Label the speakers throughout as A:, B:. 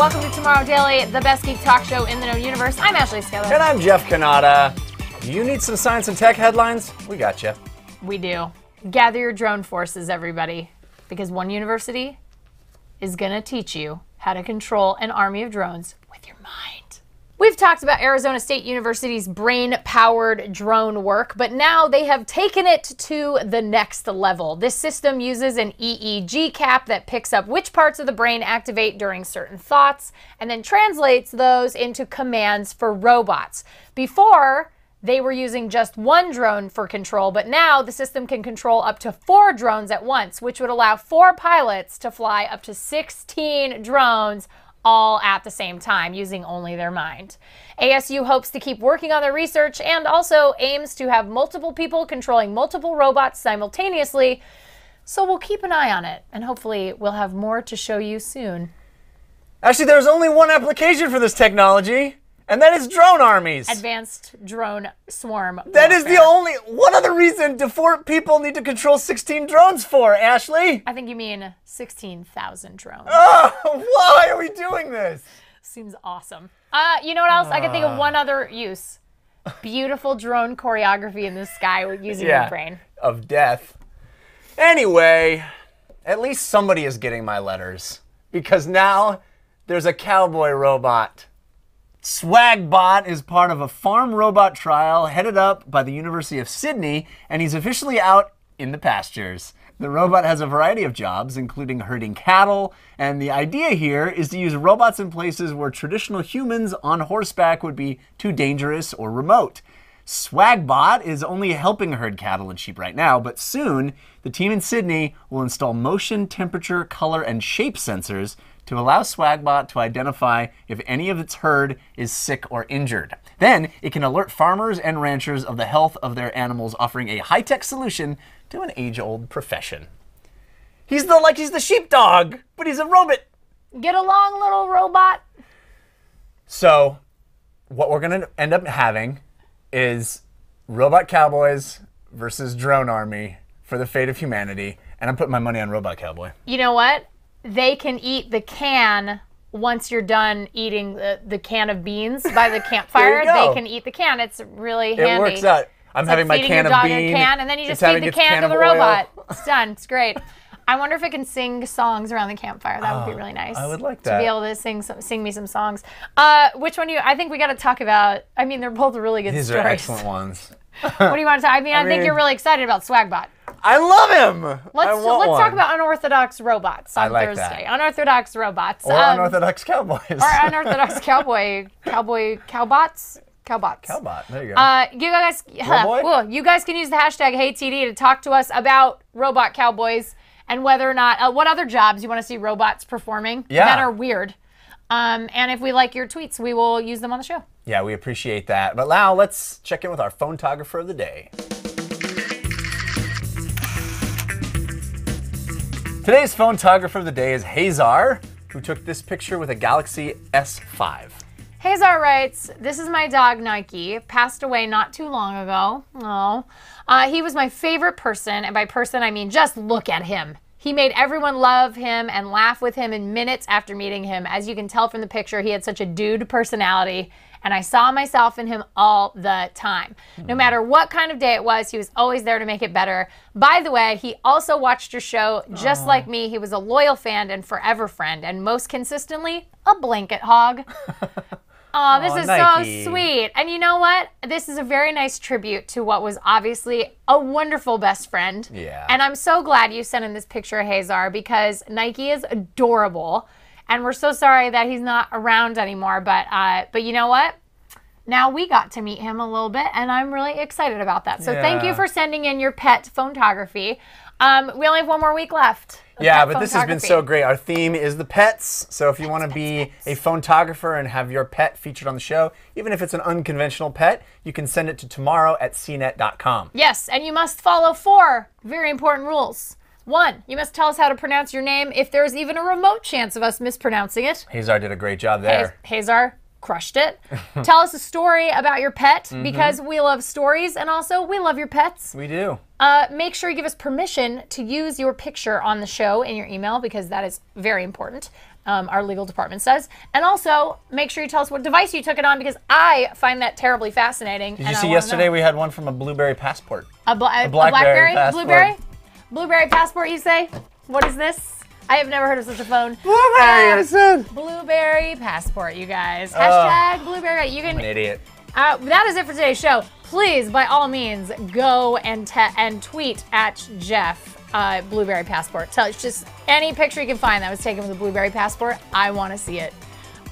A: Welcome to Tomorrow Daily, the best geek talk show in the known universe. I'm Ashley Esqueda.
B: And I'm Jeff Cannata. You need some science and tech headlines? We got you.
A: We do. Gather your drone forces, everybody, because one university is going to teach you how to control an army of drones with your mind. We've talked about Arizona State University's brain powered drone work, but now they have taken it to the next level. This system uses an EEG cap that picks up which parts of the brain activate during certain thoughts and then translates those into commands for robots. Before, they were using just one drone for control, but now the system can control up to four drones at once, which would allow four pilots to fly up to 16 drones all at the same time using only their mind. ASU hopes to keep working on their research and also aims to have multiple people controlling multiple robots simultaneously. So we'll keep an eye on it and hopefully we'll have more to show you soon.
B: Actually, there's only one application for this technology, and that is drone armies.
A: Advanced drone swarm.
B: That is the
A: warfare.
B: only. What other reason do four people need to control 16 drones for, Ashley?
A: I think you mean 16,000 drones.
B: Oh, why are we doing this?
A: Seems awesome. Uh, you know what else? I can think of one other use. Beautiful drone choreography in the sky using your brain.
B: Of death. Anyway, at least somebody is getting my letters. Because now there's a cowboy robot. Swagbot is part of a farm robot trial headed up by the University of Sydney, and he's officially out in the pastures. The robot has a variety of jobs, including herding cattle, and the idea here is to use robots in places where traditional humans on horseback would be too dangerous or remote. Swagbot is only helping herd cattle and sheep right now, but soon the team in Sydney will install motion, temperature, color, and shape sensors to allow Swagbot to identify if any of its herd is sick or injured. Then it can alert farmers and ranchers of the health of their animals, offering a high-tech solution to an age-old profession. He's the like he's the sheepdog, but he's a robot.
A: Get along, little robot.
B: So, what we're going to end up having is Robot Cowboys versus Drone Army for the fate of humanity. And I'm putting my money on Robot Cowboy.
A: You know what? They can eat the can once you're done eating the, the can of beans by the campfire. They can eat the can. It's really
B: It
A: handy.
B: works out. I'm
A: It's
B: having
A: like
B: my can of
A: dog
B: bean.
A: a can, and then you just feed the
B: its
A: can, to the
B: oil.
A: robot. It's done. It's great. I wonder if it can sing songs around the campfire. That would be really nice.
B: Oh, I would like that.
A: to be able to sing some, sing me some songs. Uh, which one do you? I think we got to talk about. I mean, they're both really good
B: These
A: stories.
B: are excellent ones.
A: What do you want to talk? I mean, I, think
B: mean-
A: you're really excited about Swagbot.
B: I love him.
A: Let's let's
B: one.
A: talk about unorthodox robots on
B: like
A: Thursday.
B: that.
A: Unorthodox robots.
B: or
A: Um,
B: unorthodox cowboys.
A: or unorthodox cowboy cowboy cowbots cowbots.
B: Cowbot. There you go.
A: Uh, you guys? Whoa, you guys can use the hashtag HeyTD to talk to us about robot cowboys and whether or not uh, what other jobs you want to see robots performing
B: Yeah.
A: that are weird. Um, and if we like your tweets, we will use them on the show.
B: yeah, we appreciate that. But now let's check in with our photographer of the day. Today's photographer of the day is Hazar, who took this picture with a Galaxy S5.
A: Hazar writes, This is my dog Nike, passed away not too long ago. Oh. Uh, he was my favorite person, and by person I mean just look at him. He made everyone love him and laugh with him in minutes after meeting him. As you can tell from the picture, he had such a dude personality, and I saw myself in him all the time. No hmm. matter what kind of day it was, he was always there to make it better. By the way, he also watched your show just like me. He was a loyal fan and forever friend, and most consistently, a blanket hog. Oh, this is
B: Nike.
A: so sweet. And you know what? This is a very nice tribute to what was obviously a wonderful best friend.
B: Yeah.
A: And I'm so glad you sent in this picture, Hazar, because Nike is adorable. And we're so sorry that he's not around anymore. But uh, but you know what? Now we got to meet him a little bit, and I'm really excited about that. So thank you for sending in your pet photography. Um, we only have one more week left.
B: Yeah, but this has been so great. Our theme is the pets. So if you want to be a photographer and have your pet featured on the show, even if it's an unconventional pet, you can send it to tomorrow at cnet.com.
A: Yes, and you must follow four very important rules. One, you must tell us how to pronounce your name if there's even a remote chance of us mispronouncing it.
B: Hazar did a great job there.
A: Hazar crushed it. tell us a story about your pet
B: Mm-hmm.
A: because we love stories and also we love your pets.
B: We do.
A: Uh, make sure you give us permission to use your picture on the show in your email because that is very important. Um, our legal department says. And also, make sure you tell us what device you took it on because I find that terribly fascinating.
B: Did you see yesterday we had one from a blueberry passport?
A: A, bla- a
B: Blackberry
A: Blackberry?
B: passport.
A: Blueberry? Blueberry passport, you say? What is this? I have never heard of such a phone.
B: Blueberry,
A: Uh,
B: I said.
A: Blueberry passport, you guys. Hashtag blueberry. You can.
B: An idiot.
A: Uh, that is it for today's show. Please, by all means, go and and tweet at Jeff uh, Blueberry Passport. Tell us just any picture you can find that was taken with a Blueberry Passport. I want to see it.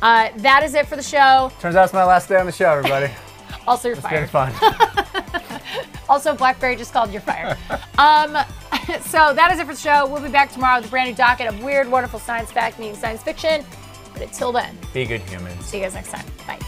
A: Uh, that is it for the show.
B: Turns out it's my last day on the show, everybody.
A: Also, you're
B: It's been fun.
A: Also, BlackBerry just called you fired. um, so that is it for the show. We'll be back tomorrow with a brand new docket of weird, wonderful science fact meeting science fiction. But until then,
B: be good humans.
A: See you guys next time. Bye.